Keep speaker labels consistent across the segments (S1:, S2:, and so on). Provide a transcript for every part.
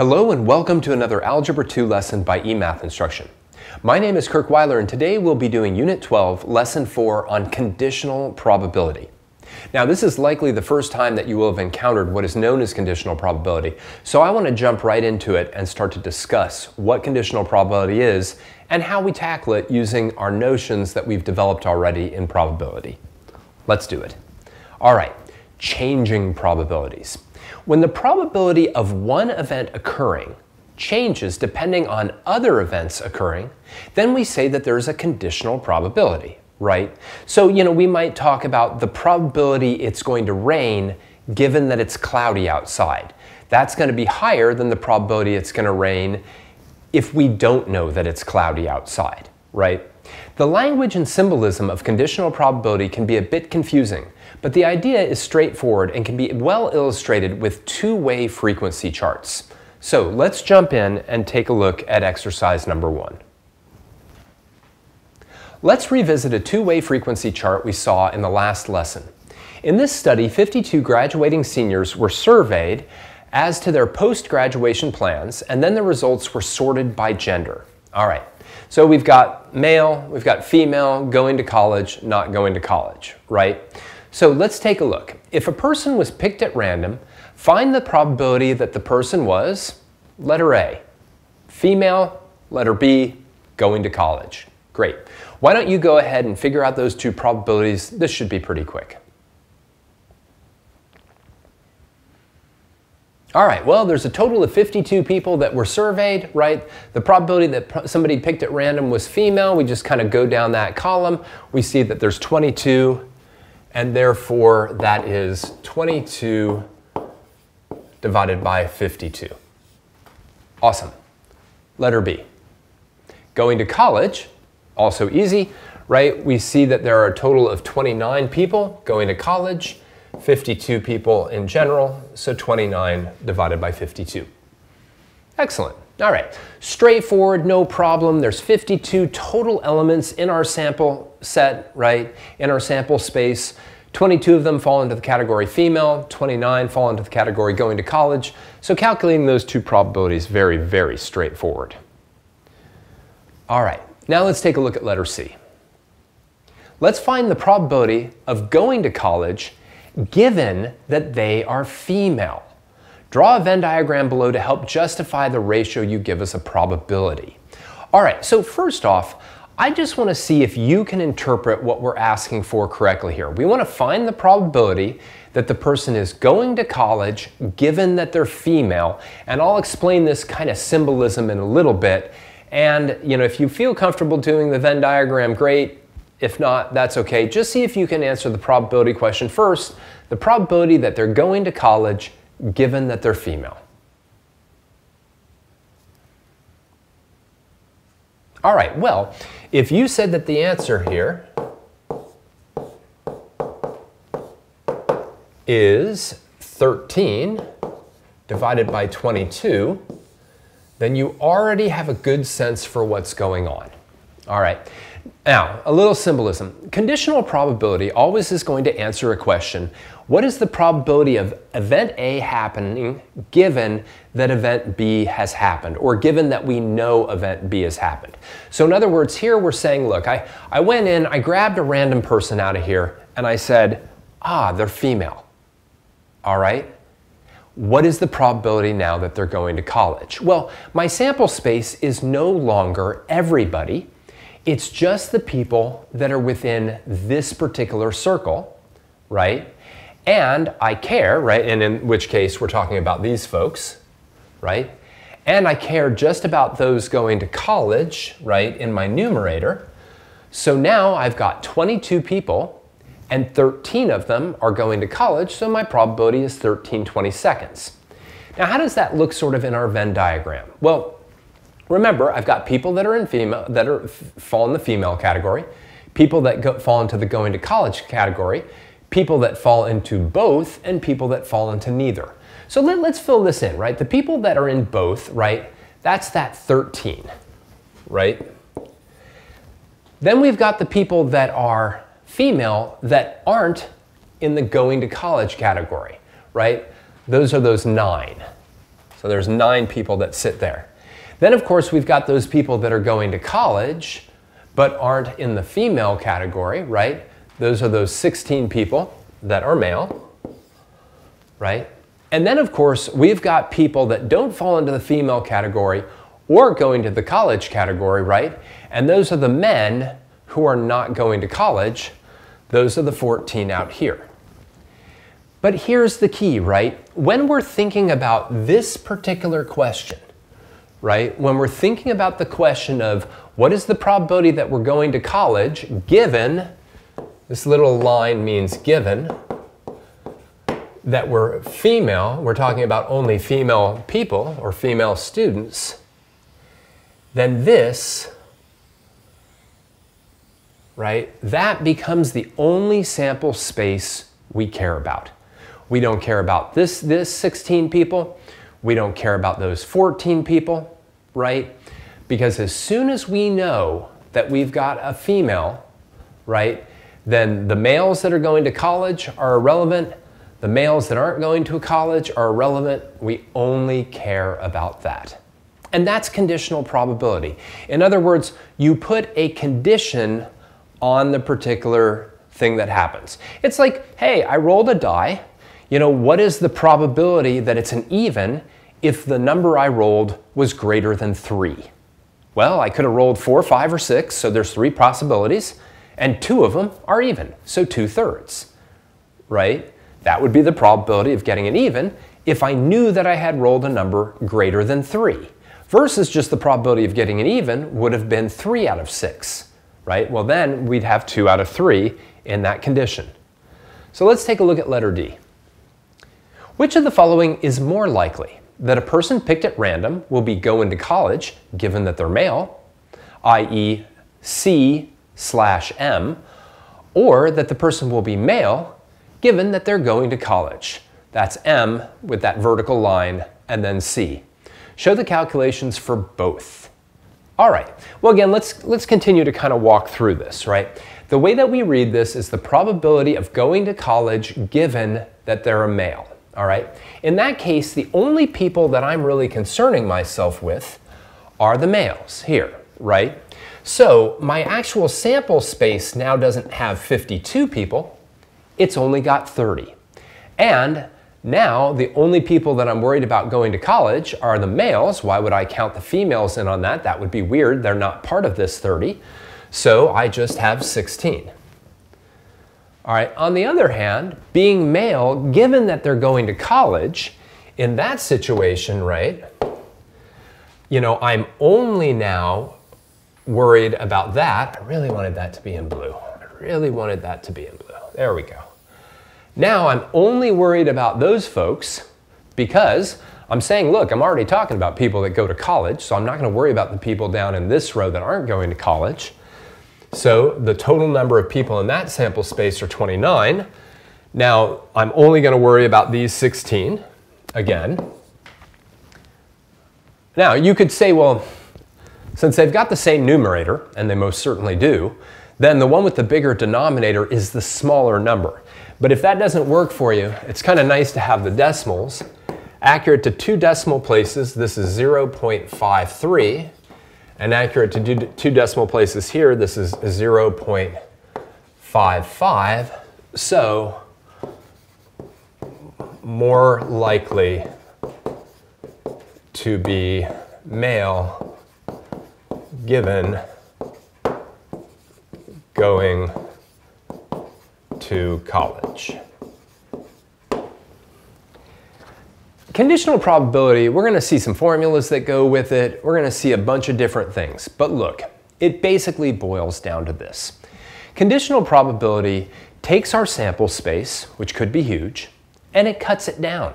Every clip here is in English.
S1: Hello and welcome to another Algebra 2 lesson by eMath Instruction. My name is Kirk Weiler and today we'll be doing Unit 12, Lesson 4 on conditional probability. Now this is likely the first time that you will have encountered what is known as conditional probability, so I want to jump right into it and start to discuss what conditional probability is and how we tackle it using our notions that we've developed already in probability. Let's do it. All right, changing probabilities. When the probability of one event occurring changes depending on other events occurring, then we say that there's a conditional probability, right? So, you know, we might talk about the probability it's going to rain given that it's cloudy outside. That's going to be higher than the probability it's going to rain if we don't know that it's cloudy outside, right? The language and symbolism of conditional probability can be a bit confusing, but the idea is straightforward and can be well illustrated with two-way frequency charts. So let's jump in and take a look at exercise number one. Let's revisit a two-way frequency chart we saw in the last lesson. In this study, 52 graduating seniors were surveyed as to their post-graduation plans, and then the results were sorted by gender. All right, so we've got male, we've got female, going to college, not going to college, right? So let's take a look. If a person was picked at random, find the probability that the person was letter A, female, letter B, going to college. Great. Why don't you go ahead and figure out those two probabilities? This should be pretty quick. All right, well, there's a total of 52 people that were surveyed, right? The probability that somebody picked at random was female. We just kind of go down that column. We see that there's 22 and therefore that is 22 divided by 52. Awesome. Letter B. Going to college, also easy, right? We see that there are a total of 29 people going to college, 52 people in general, so 29 divided by 52. Excellent. All right, straightforward, no problem. There's 52 total elements in our sample set, right? In our sample space. 22 of them fall into the category female, 29 fall into the category going to college. So calculating those two probabilities very, very straightforward. All right, now let's take a look at letter C. Let's find the probability of going to college given that they are female. Draw a Venn diagram below to help justify the ratio you give us a probability. All right, so first off, I just want to see if you can interpret what we're asking for correctly here. We want to find the probability that the person is going to college given that they're female, and I'll explain this kind of symbolism in a little bit. And you know, if you feel comfortable doing the Venn diagram, great. If not, that's okay. Just see if you can answer the probability question first. The probability that they're going to college given that they're female. All right, well, if you said that the answer here is 13 divided by 22, then you already have a good sense for what's going on. All right. Now, a little symbolism. Conditional probability always is going to answer a question. What is the probability of event A happening given that event B has happened or given that we know event B has happened? So in other words, here we're saying, look, I, I went in, I grabbed a random person out of here and I said, ah, they're female. All right. What is the probability now that they're going to college? Well, my sample space is no longer everybody it's just the people that are within this particular circle, right? And I care, right? And in which case we're talking about these folks, right? And I care just about those going to college, right, in my numerator. So now I've got 22 people and 13 of them are going to college, so my probability is 13 22nds. Now, how does that look sort of in our Venn diagram? Well, Remember, I've got people that are in female that are fall in the female category, people that go, fall into the going to college category, people that fall into both, and people that fall into neither. So let, let's fill this in, right? The people that are in both, right? That's that 13, right? Then we've got the people that are female that aren't in the going to college category, right? Those are those nine. So there's nine people that sit there. Then, of course, we've got those people that are going to college but aren't in the female category, right? Those are those 16 people that are male, right? And then, of course, we've got people that don't fall into the female category or going to the college category, right? And those are the men who are not going to college. Those are the 14 out here. But here's the key, right? When we're thinking about this particular question, right? When we're thinking about the question of what is the probability that we're going to college given, this little line means given, that we're female, we're talking about only female people or female students, then this, right, that becomes the only sample space we care about. We don't care about this, this 16 people. We don't care about those 14 people, right? Because as soon as we know that we've got a female, right, then the males that are going to college are irrelevant. The males that aren't going to college are irrelevant. We only care about that. And that's conditional probability. In other words, you put a condition on the particular thing that happens. It's like, hey, I rolled a die. You know, what is the probability that it's an even if the number I rolled was greater than three? Well, I could have rolled four, five, or six, so there's three possibilities, and two of them are even, so two thirds, right? That would be the probability of getting an even if I knew that I had rolled a number greater than three versus just the probability of getting an even would have been three out of six, right? Well, then we'd have two out of three in that condition. So let's take a look at letter D. Which of the following is more likely? That a person picked at random will be going to college, given that they're male, i.e. C slash M, or that the person will be male, given that they're going to college. That's M with that vertical line, and then C. Show the calculations for both. All right, well again, let's, let's continue to kind of walk through this, right? The way that we read this is the probability of going to college given that they're a male, all right? In that case, the only people that I'm really concerning myself with are the males here, right? So my actual sample space now doesn't have 52 people, it's only got 30. And now, the only people that I'm worried about going to college are the males. Why would I count the females in on that? That would be weird. They're not part of this 30. So I just have 16. All right, on the other hand, being male, given that they're going to college, in that situation, right, you know, I'm only now worried about that. I really wanted that to be in blue. I really wanted that to be in blue. There we go. Now I'm only worried about those folks because I'm saying, look, I'm already talking about people that go to college, so I'm not going to worry about the people down in this row that aren't going to college. So the total number of people in that sample space are 29. Now I'm only going to worry about these 16 again. Now you could say, well, since they've got the same numerator, and they most certainly do, then the one with the bigger denominator is the smaller number. But if that doesn't work for you, it's kind of nice to have the decimals. Accurate to two decimal places, this is 0.53. And accurate to two decimal places here, this is 0.55. So, more likely to be male given going to college. Conditional probability, we're going to see some formulas that go with it. We're going to see a bunch of different things. But look, it basically boils down to this. Conditional probability takes our sample space, which could be huge, and it cuts it down,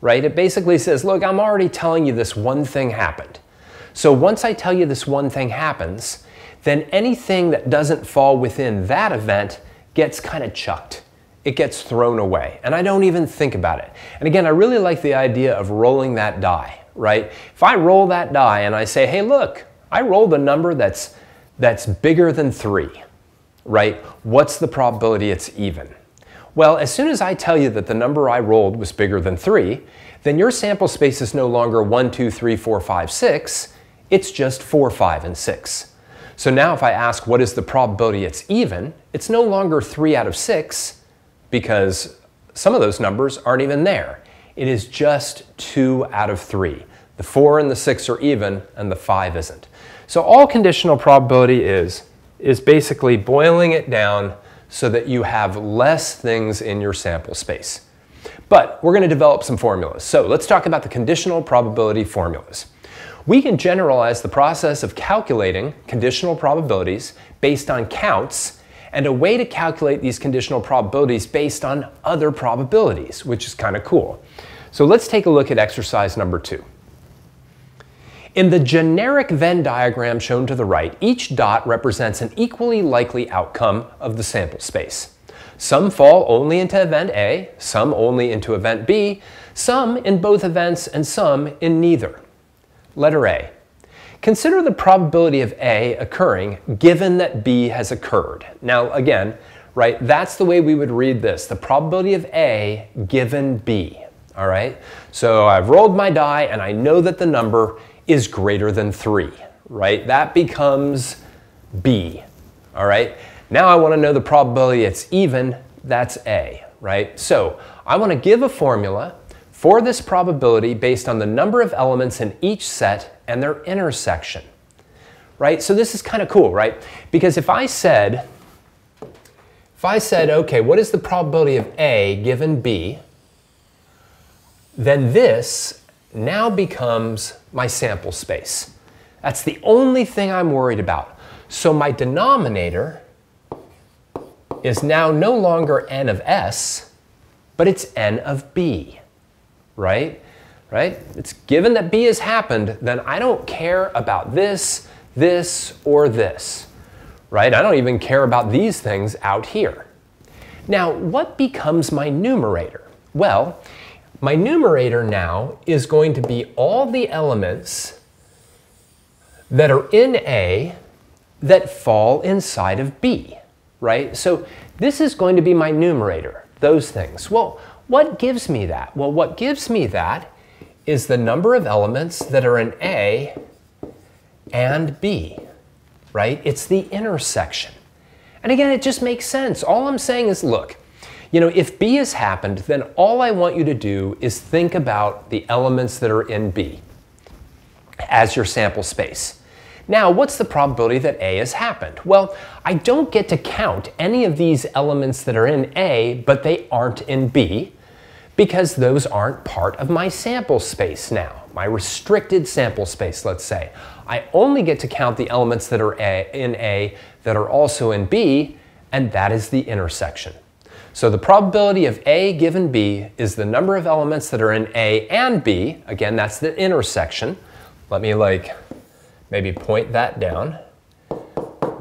S1: right? It basically says, look, I'm already telling you this one thing happened. So once I tell you this one thing happens, then anything that doesn't fall within that event gets kind of chucked. It gets thrown away, and I don't even think about it. And again, I really like the idea of rolling that die, right? If I roll that die and I say, hey, look, I rolled a number that's, that's bigger than three, right? What's the probability it's even? Well, as soon as I tell you that the number I rolled was bigger than 3, then your sample space is no longer 1, 2, 3, 4, 5, 6. It's just 4, 5, and 6. So now if I ask what is the probability it's even, it's no longer 3 out of 6 because some of those numbers aren't even there. It is just 2 out of 3. The 4 and the 6 are even and the 5 isn't. So all conditional probability is, is basically boiling it down so that you have less things in your sample space. But we're going to develop some formulas. So let's talk about the conditional probability formulas. We can generalize the process of calculating conditional probabilities based on counts and a way to calculate these conditional probabilities based on other probabilities, which is kind of cool. So let's take a look at exercise number two. In the generic Venn diagram shown to the right, each dot represents an equally likely outcome of the sample space. Some fall only into event A, some only into event B, some in both events, and some in neither. Letter A. Consider the probability of A occurring given that B has occurred. Now again, right, that's the way we would read this. The probability of A given B, all right? So I've rolled my die and I know that the number is greater than 3, right? That becomes B, all right? Now I want to know the probability it's even, that's A, right? So I want to give a formula for this probability based on the number of elements in each set and their intersection, right? So this is kind of cool, right? Because if I said, if I said, okay, what is the probability of A given B, then this now becomes my sample space. That's the only thing I'm worried about. So my denominator is now no longer n of s, but it's n of b, right? Right? It's given that b has happened, then I don't care about this, this, or this, right? I don't even care about these things out here. Now, what becomes my numerator? Well, my numerator now is going to be all the elements that are in A that fall inside of B, right? So this is going to be my numerator, those things. Well, what gives me that? Well, what gives me that is the number of elements that are in A and B, right? It's the intersection. And again, it just makes sense. All I'm saying is, look, you know, if B has happened, then all I want you to do is think about the elements that are in B as your sample space. Now, what's the probability that A has happened? Well, I don't get to count any of these elements that are in A, but they aren't in B, because those aren't part of my sample space now, my restricted sample space, let's say. I only get to count the elements that are a, in A that are also in B, and that is the intersection. So the probability of A given B is the number of elements that are in A and B. Again, that's the intersection. Let me like maybe point that down.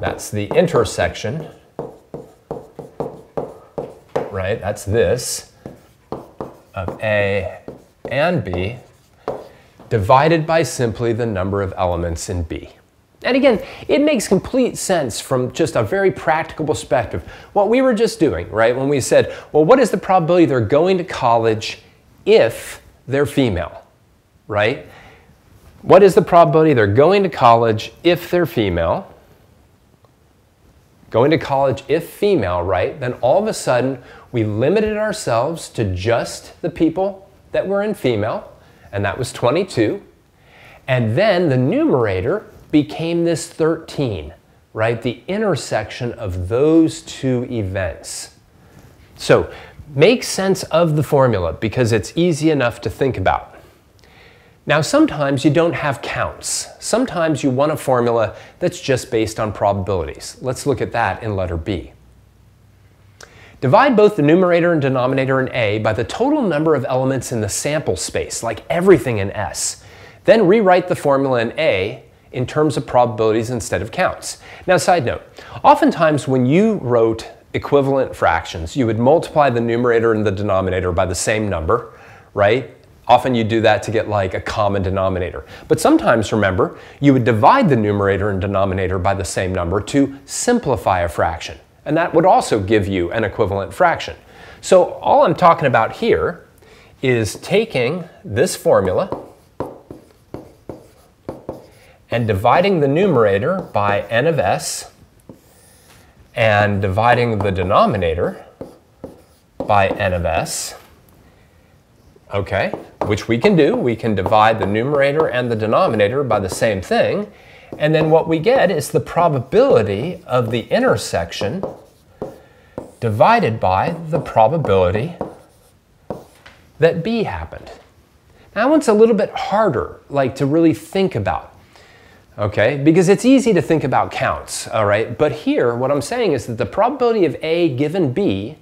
S1: That's the intersection, right? That's this of A and B divided by simply the number of elements in B. And again, it makes complete sense from just a very practical perspective. What we were just doing, right, when we said, well, what is the probability they're going to college if they're female, right? What is the probability they're going to college if they're female? Going to college if female, right? Then all of a sudden, we limited ourselves to just the people that were in female, and that was 22. And then the numerator became this 13, right? The intersection of those two events. So make sense of the formula because it's easy enough to think about. Now, sometimes you don't have counts. Sometimes you want a formula that's just based on probabilities. Let's look at that in letter B. Divide both the numerator and denominator in A by the total number of elements in the sample space, like everything in S. Then rewrite the formula in A in terms of probabilities instead of counts. Now, side note, oftentimes when you wrote equivalent fractions, you would multiply the numerator and the denominator by the same number, right? Often you do that to get like a common denominator. But sometimes, remember, you would divide the numerator and denominator by the same number to simplify a fraction. And that would also give you an equivalent fraction. So all I'm talking about here is taking this formula and dividing the numerator by n of s and dividing the denominator by n of s, okay, which we can do. We can divide the numerator and the denominator by the same thing. And then what we get is the probability of the intersection divided by the probability that B happened. Now, that one's a little bit harder, like to really think about, okay? Because it's easy to think about counts, all right? But here, what I'm saying is that the probability of A given B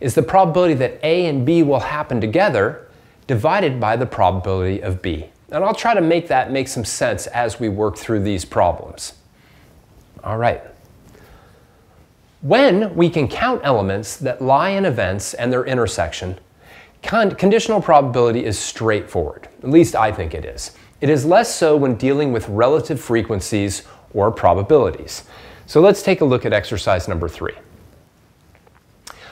S1: is the probability that A and B will happen together divided by the probability of B. And I'll try to make that make some sense as we work through these problems. All right. When we can count elements that lie in events and their intersection, con conditional probability is straightforward. At least I think it is. It is less so when dealing with relative frequencies or probabilities. So let's take a look at exercise number three.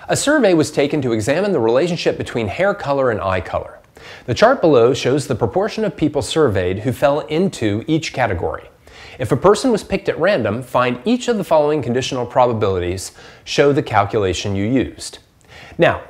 S1: A survey was taken to examine the relationship between hair color and eye color. The chart below shows the proportion of people surveyed who fell into each category. If a person was picked at random, find each of the following conditional probabilities, show the calculation you used. Now,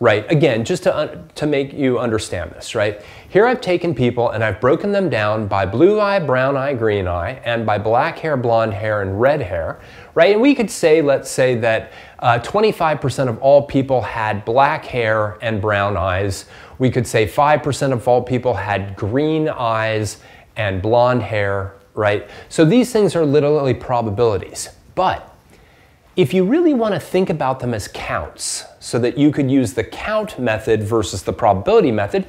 S1: right, again, just to, to make you understand this, right? Here I've taken people and I've broken them down by blue eye, brown eye, green eye, and by black hair, blonde hair, and red hair, right? And we could say, let's say that 25% uh, of all people had black hair and brown eyes. We could say 5% of all people had green eyes and blonde hair, right? So these things are literally probabilities. But if you really want to think about them as counts, so that you could use the count method versus the probability method,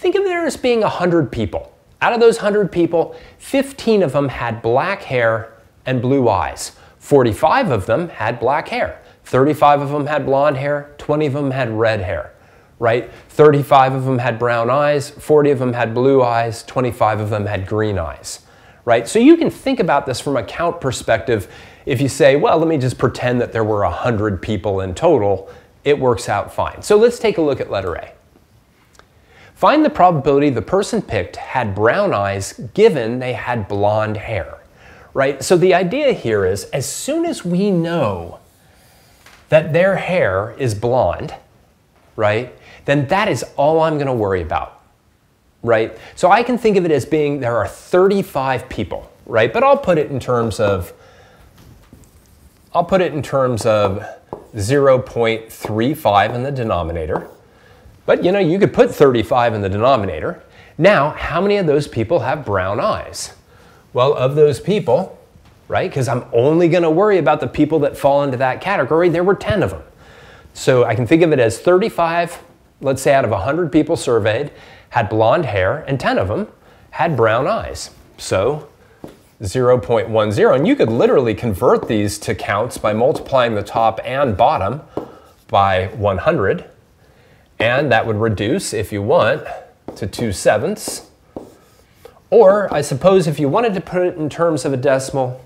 S1: think of there as being 100 people. Out of those 100 people, 15 of them had black hair and blue eyes. 45 of them had black hair. 35 of them had blonde hair, 20 of them had red hair, right? 35 of them had brown eyes, 40 of them had blue eyes, 25 of them had green eyes, right? So you can think about this from a count perspective. If you say, well, let me just pretend that there were 100 people in total, it works out fine. So let's take a look at letter A. Find the probability the person picked had brown eyes given they had blonde hair, right? So the idea here is as soon as we know that their hair is blonde, right, then that is all I'm going to worry about, right? So I can think of it as being there are 35 people, right? But I'll put it in terms of I'll put it in terms of 0.35 in the denominator. But you know, you could put 35 in the denominator. Now, how many of those people have brown eyes? Well, of those people, right? Because I'm only going to worry about the people that fall into that category. There were 10 of them. So I can think of it as 35, let's say out of 100 people surveyed, had blonde hair, and 10 of them had brown eyes. So 0.10. And you could literally convert these to counts by multiplying the top and bottom by 100. And that would reduce, if you want, to 2 sevenths. Or I suppose if you wanted to put it in terms of a decimal,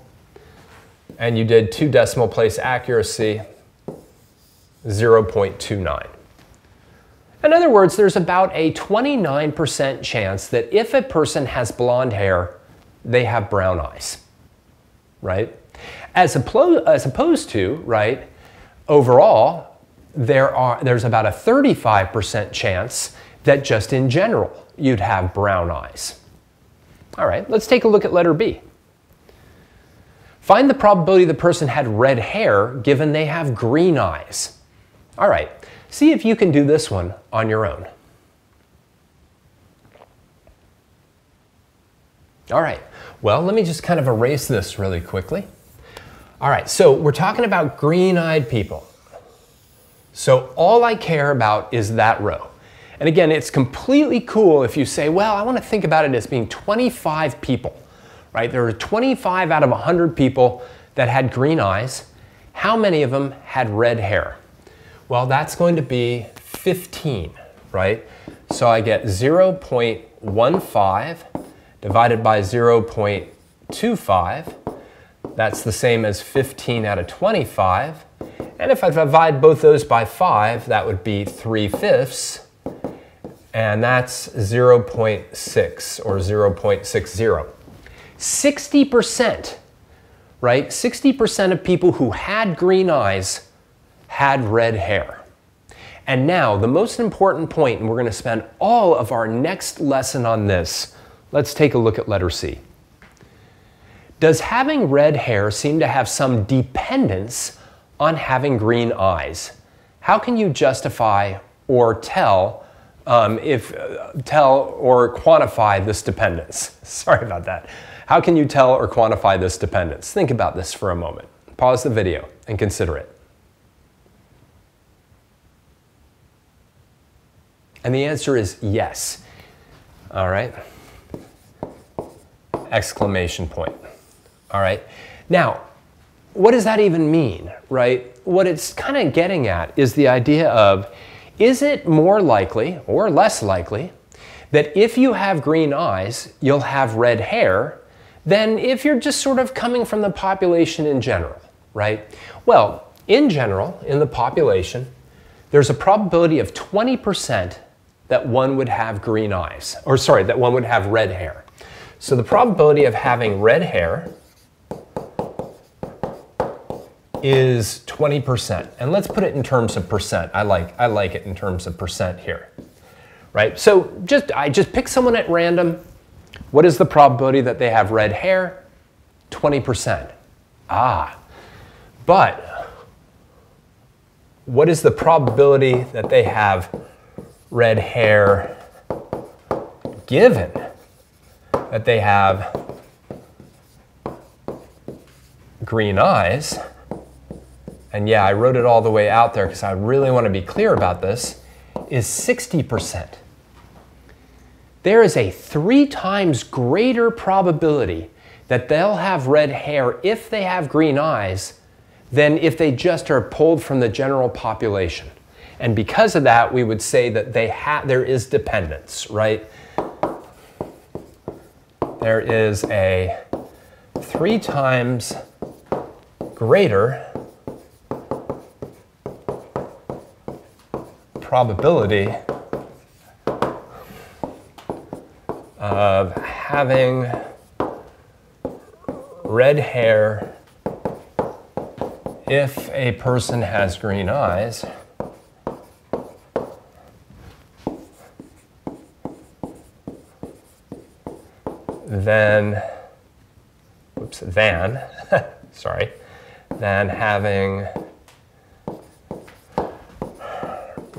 S1: and you did two decimal place accuracy, 0.29. In other words, there's about a 29% chance that if a person has blonde hair, they have brown eyes, right? As, as opposed to, right, overall, there are, there's about a 35% chance that just in general you'd have brown eyes. All right, let's take a look at letter B. Find the probability the person had red hair given they have green eyes. All right, see if you can do this one on your own. All right, well, let me just kind of erase this really quickly. All right, so we're talking about green-eyed people. So all I care about is that row. And again, it's completely cool if you say, well, I want to think about it as being 25 people right? There were 25 out of 100 people that had green eyes. How many of them had red hair? Well, that's going to be 15, right? So I get 0.15 divided by 0.25 That's the same as 15 out of 25. And if I divide both those by 5, that would be 3 fifths. And that's 0.6 or 0.60. 60%, right? 60% of people who had green eyes had red hair. And now, the most important point, and we're going to spend all of our next lesson on this. Let's take a look at letter C. Does having red hair seem to have some dependence on having green eyes? How can you justify or tell um, if uh, tell or quantify this dependence? Sorry about that. How can you tell or quantify this dependence? Think about this for a moment. Pause the video and consider it. And the answer is yes. All right. Exclamation point. All right. Now, what does that even mean, right? What it's kind of getting at is the idea of is it more likely or less likely that if you have green eyes, you'll have red hair than if you're just sort of coming from the population in general, right? Well, in general, in the population, there's a probability of 20% that one would have green eyes, or sorry, that one would have red hair. So the probability of having red hair is 20%. And let's put it in terms of percent. I like, I like it in terms of percent here. Right? So just I just pick someone at random. What is the probability that they have red hair? 20%. Ah. But what is the probability that they have red hair given that they have green eyes? And yeah, I wrote it all the way out there because I really want to be clear about this, is 60%. There is a three times greater probability that they'll have red hair if they have green eyes than if they just are pulled from the general population. And because of that, we would say that they ha- there is dependence, right? There is a three times greater probability of having red hair if a person has green eyes. Than oops than sorry than having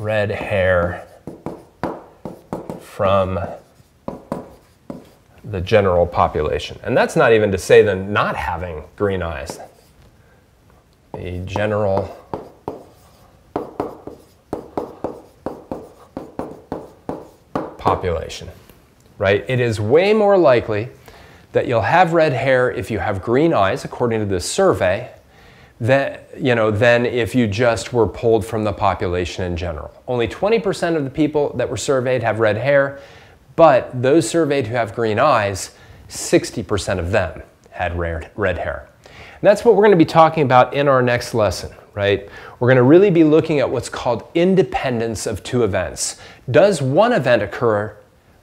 S1: red hair from the general population. And that's not even to say them not having green eyes. The general population, right? It is way more likely that you'll have red hair if you have green eyes, according to this survey, than, you know, than if you just were pulled from the population in general. Only 20% of the people that were surveyed have red hair, but those surveyed who have green eyes, 60% of them had red, red hair. And that's what we're going to be talking about in our next lesson, right? We're going to really be looking at what's called independence of two events. Does one event occur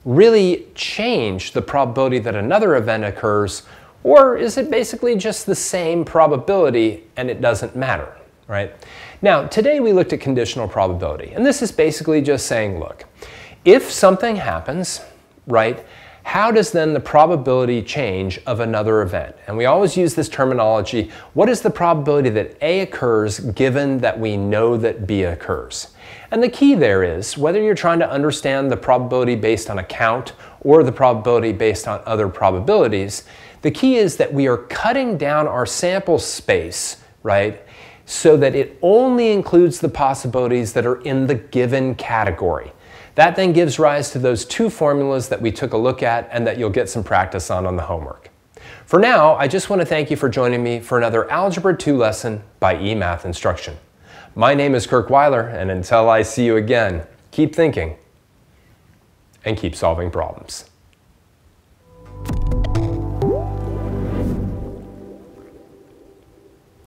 S1: really change the probability that another event occurs or is it basically just the same probability and it doesn't matter, right? Now, today we looked at conditional probability, and this is basically just saying, look, if something happens, right, how does then the probability change of another event? And we always use this terminology, what is the probability that A occurs given that we know that B occurs? And the key there is, whether you're trying to understand the probability based on a count or the probability based on other probabilities, the key is that we are cutting down our sample space, right? So that it only includes the possibilities that are in the given category. That then gives rise to those two formulas that we took a look at and that you'll get some practice on on the homework. For now, I just want to thank you for joining me for another Algebra 2 lesson by eMath Instruction. My name is Kirk Weiler, and until I see you again, keep thinking and keep solving problems.